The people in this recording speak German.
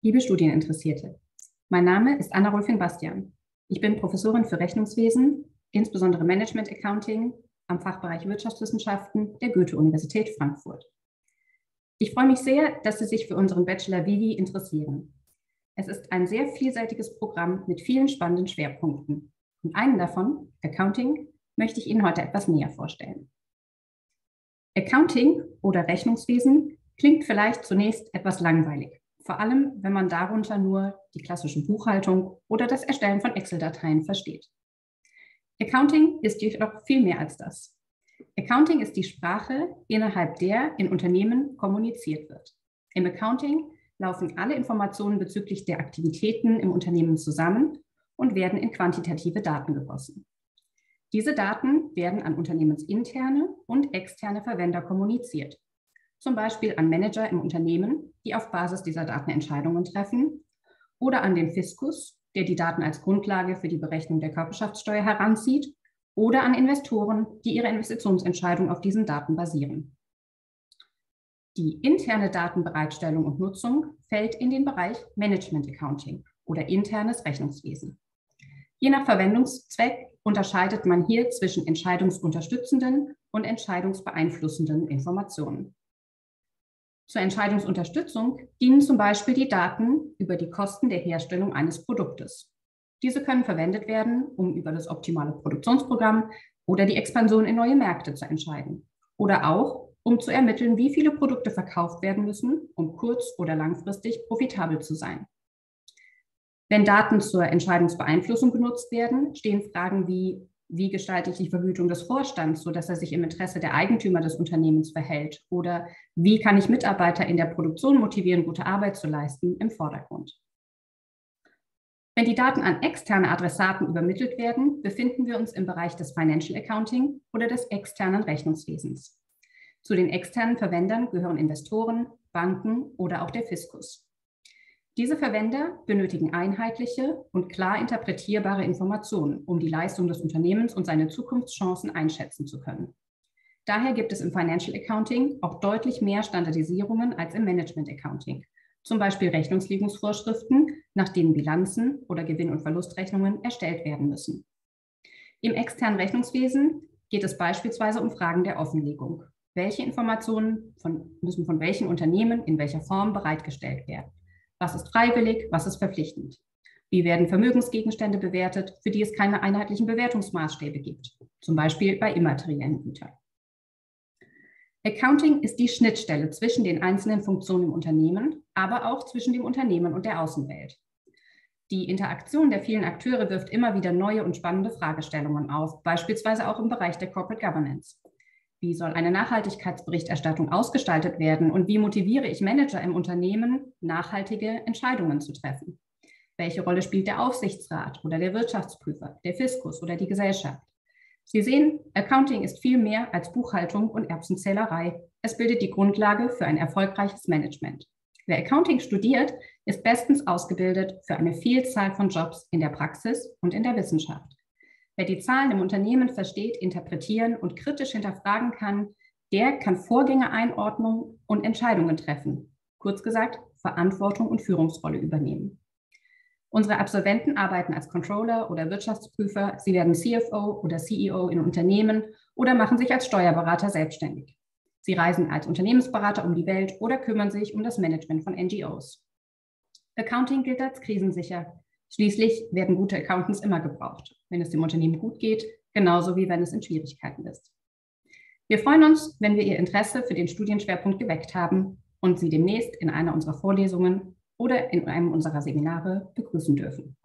Liebe Studieninteressierte, mein Name ist Anna-Rolfin Bastian. Ich bin Professorin für Rechnungswesen, insbesondere Management Accounting am Fachbereich Wirtschaftswissenschaften der Goethe-Universität Frankfurt. Ich freue mich sehr, dass Sie sich für unseren Bachelor Vivi interessieren. Es ist ein sehr vielseitiges Programm mit vielen spannenden Schwerpunkten. Und einen davon, Accounting, möchte ich Ihnen heute etwas näher vorstellen. Accounting oder Rechnungswesen klingt vielleicht zunächst etwas langweilig, vor allem wenn man darunter nur die klassische Buchhaltung oder das Erstellen von Excel-Dateien versteht. Accounting ist jedoch viel mehr als das. Accounting ist die Sprache, innerhalb der in Unternehmen kommuniziert wird. Im Accounting laufen alle Informationen bezüglich der Aktivitäten im Unternehmen zusammen und werden in quantitative Daten gegossen. Diese Daten werden an unternehmensinterne und externe Verwender kommuniziert, zum Beispiel an Manager im Unternehmen, die auf Basis dieser Daten Entscheidungen treffen, oder an den Fiskus, der die Daten als Grundlage für die Berechnung der Körperschaftssteuer heranzieht, oder an Investoren, die ihre Investitionsentscheidung auf diesen Daten basieren. Die interne Datenbereitstellung und Nutzung fällt in den Bereich Management Accounting oder internes Rechnungswesen. Je nach Verwendungszweck unterscheidet man hier zwischen entscheidungsunterstützenden und entscheidungsbeeinflussenden Informationen. Zur Entscheidungsunterstützung dienen zum Beispiel die Daten über die Kosten der Herstellung eines Produktes. Diese können verwendet werden, um über das optimale Produktionsprogramm oder die Expansion in neue Märkte zu entscheiden. Oder auch, um zu ermitteln, wie viele Produkte verkauft werden müssen, um kurz- oder langfristig profitabel zu sein. Wenn Daten zur Entscheidungsbeeinflussung genutzt werden, stehen Fragen wie, wie gestalte ich die Vergütung des Vorstands, sodass er sich im Interesse der Eigentümer des Unternehmens verhält? Oder wie kann ich Mitarbeiter in der Produktion motivieren, gute Arbeit zu leisten, im Vordergrund? Wenn die Daten an externe Adressaten übermittelt werden, befinden wir uns im Bereich des Financial Accounting oder des externen Rechnungswesens. Zu den externen Verwendern gehören Investoren, Banken oder auch der Fiskus. Diese Verwender benötigen einheitliche und klar interpretierbare Informationen, um die Leistung des Unternehmens und seine Zukunftschancen einschätzen zu können. Daher gibt es im Financial Accounting auch deutlich mehr Standardisierungen als im Management Accounting, zum Beispiel Rechnungslegungsvorschriften, nach denen Bilanzen oder Gewinn- und Verlustrechnungen erstellt werden müssen. Im externen Rechnungswesen geht es beispielsweise um Fragen der Offenlegung. Welche Informationen von, müssen von welchen Unternehmen in welcher Form bereitgestellt werden? Was ist freiwillig, was ist verpflichtend? Wie werden Vermögensgegenstände bewertet, für die es keine einheitlichen Bewertungsmaßstäbe gibt, zum Beispiel bei immateriellen Gütern? Accounting ist die Schnittstelle zwischen den einzelnen Funktionen im Unternehmen, aber auch zwischen dem Unternehmen und der Außenwelt. Die Interaktion der vielen Akteure wirft immer wieder neue und spannende Fragestellungen auf, beispielsweise auch im Bereich der Corporate Governance. Wie soll eine Nachhaltigkeitsberichterstattung ausgestaltet werden und wie motiviere ich Manager im Unternehmen, nachhaltige Entscheidungen zu treffen? Welche Rolle spielt der Aufsichtsrat oder der Wirtschaftsprüfer, der Fiskus oder die Gesellschaft? Sie sehen, Accounting ist viel mehr als Buchhaltung und Erbsenzählerei. Es bildet die Grundlage für ein erfolgreiches Management. Wer Accounting studiert, ist bestens ausgebildet für eine Vielzahl von Jobs in der Praxis und in der Wissenschaft. Wer die Zahlen im Unternehmen versteht, interpretieren und kritisch hinterfragen kann, der kann Vorgänge einordnen und Entscheidungen treffen. Kurz gesagt, Verantwortung und Führungsrolle übernehmen. Unsere Absolventen arbeiten als Controller oder Wirtschaftsprüfer, sie werden CFO oder CEO in Unternehmen oder machen sich als Steuerberater selbstständig. Sie reisen als Unternehmensberater um die Welt oder kümmern sich um das Management von NGOs. Accounting gilt als krisensicher. Schließlich werden gute Accountants immer gebraucht, wenn es dem Unternehmen gut geht, genauso wie wenn es in Schwierigkeiten ist. Wir freuen uns, wenn wir Ihr Interesse für den Studienschwerpunkt geweckt haben und Sie demnächst in einer unserer Vorlesungen oder in einem unserer Seminare begrüßen dürfen.